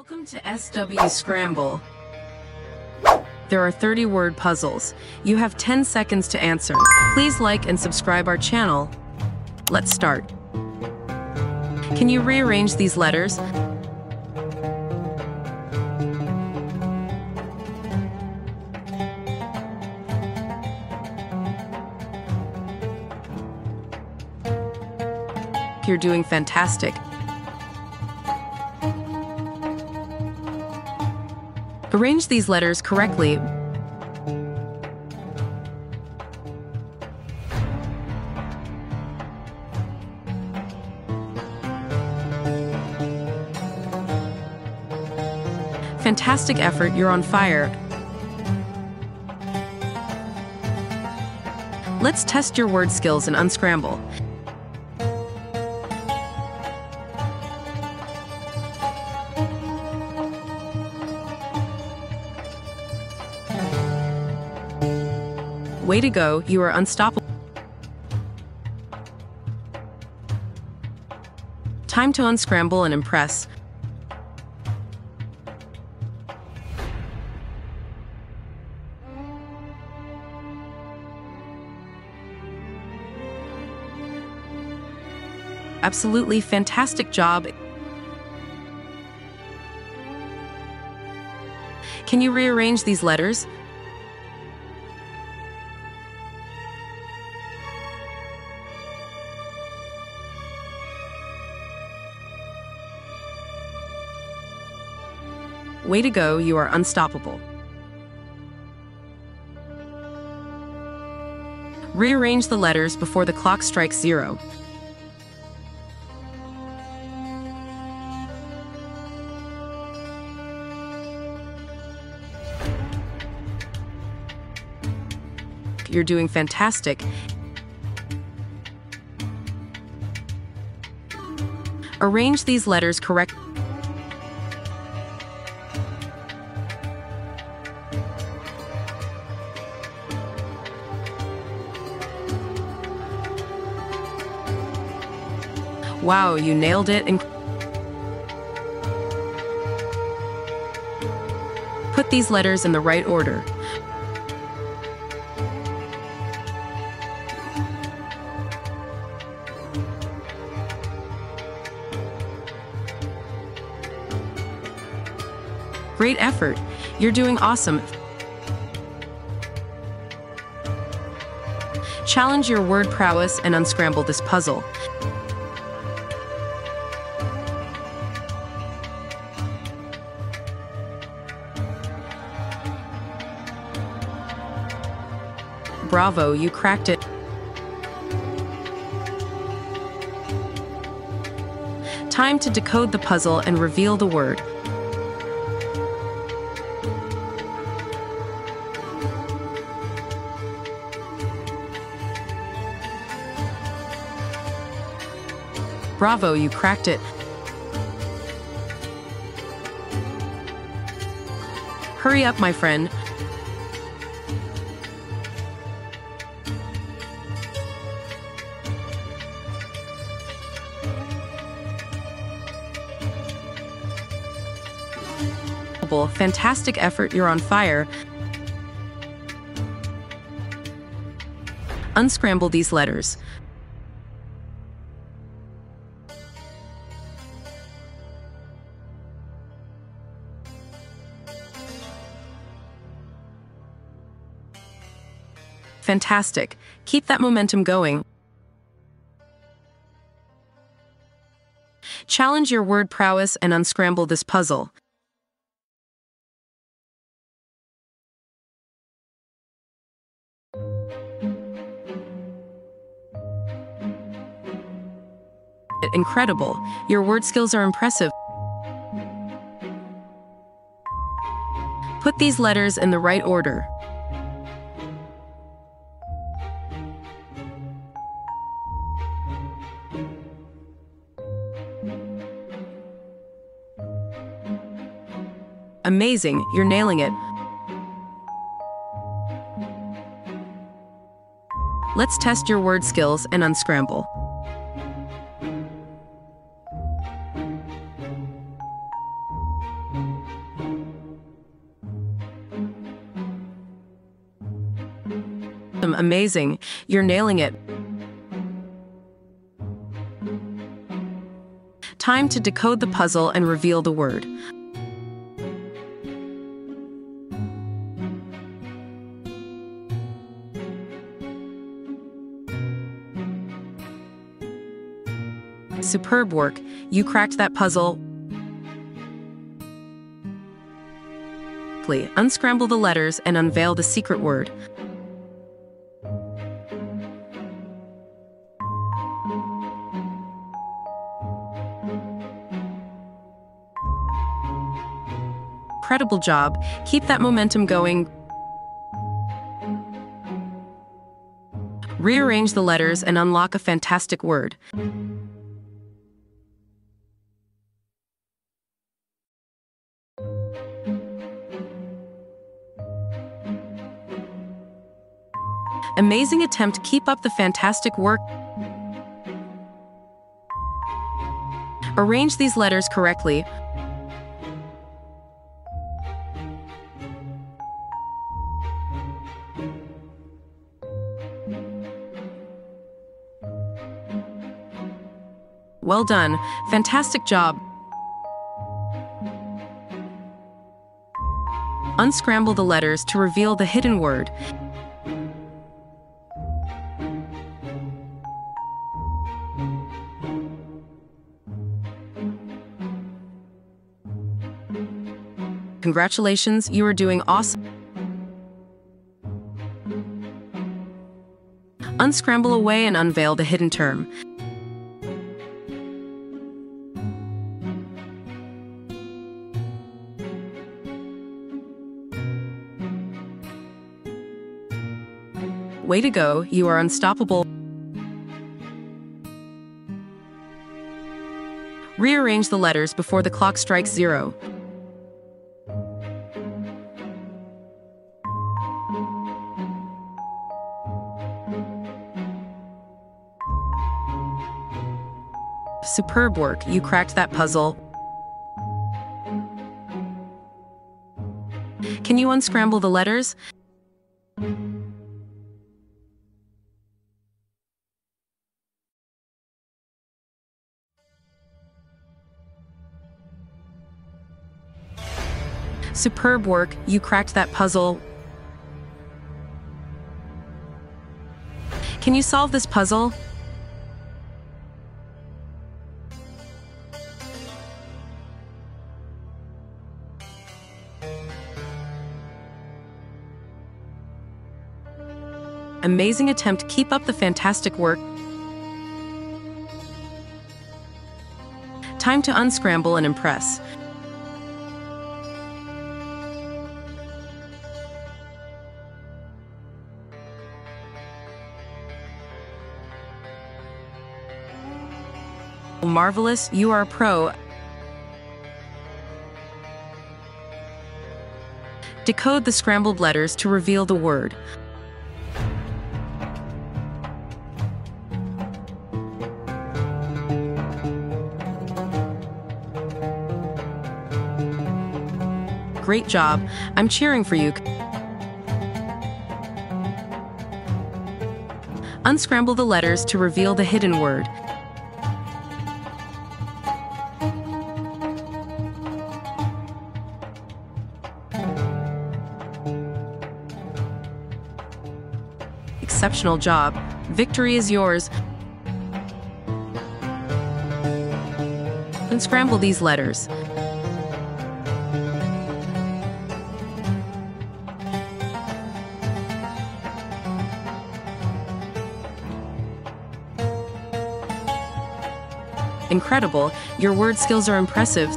Welcome to SW Scramble. There are 30 word puzzles. You have 10 seconds to answer. Please like and subscribe our channel. Let's start. Can you rearrange these letters? You're doing fantastic. Arrange these letters correctly. Fantastic effort, you're on fire. Let's test your word skills and unscramble. Way to go, you are unstoppable. Time to unscramble and impress. Absolutely fantastic job. Can you rearrange these letters? Way to go, you are unstoppable. Rearrange the letters before the clock strikes zero. You're doing fantastic. Arrange these letters correctly. Wow, you nailed it. And Put these letters in the right order. Great effort. You're doing awesome. Challenge your word prowess and unscramble this puzzle. Bravo, you cracked it. Time to decode the puzzle and reveal the word. Bravo, you cracked it. Hurry up, my friend. Fantastic effort, you're on fire. Unscramble these letters. Fantastic. Keep that momentum going. Challenge your word prowess and unscramble this puzzle. Incredible. Your word skills are impressive. Put these letters in the right order. Amazing, you're nailing it. Let's test your word skills and unscramble. Amazing. You're nailing it. Time to decode the puzzle and reveal the word. Superb work. You cracked that puzzle. Unscramble the letters and unveil the secret word. Incredible job. Keep that momentum going. Rearrange the letters and unlock a fantastic word. Amazing attempt. Keep up the fantastic work. Arrange these letters correctly. Well done. Fantastic job. Unscramble the letters to reveal the hidden word. Congratulations, you are doing awesome. Unscramble away and unveil the hidden term. Way to go, you are unstoppable. Rearrange the letters before the clock strikes zero. Superb work, you cracked that puzzle. Can you unscramble the letters? Superb work, you cracked that puzzle. Can you solve this puzzle? Amazing attempt. Keep up the fantastic work. Time to unscramble and impress. Marvelous, you are pro. Decode the scrambled letters to reveal the word. Great job. I'm cheering for you. Unscramble the letters to reveal the hidden word. Exceptional job. Victory is yours. Unscramble these letters. Incredible, your word skills are impressive.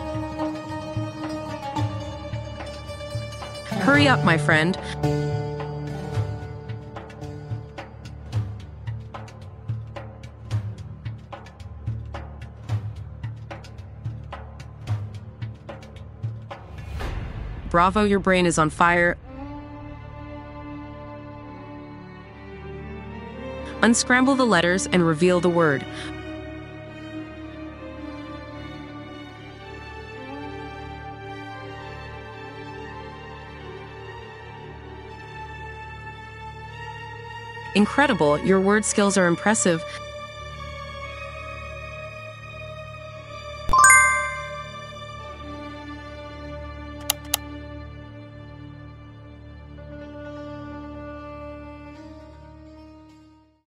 Hurry up, my friend. Bravo, your brain is on fire. Unscramble the letters and reveal the word. Incredible, your word skills are impressive,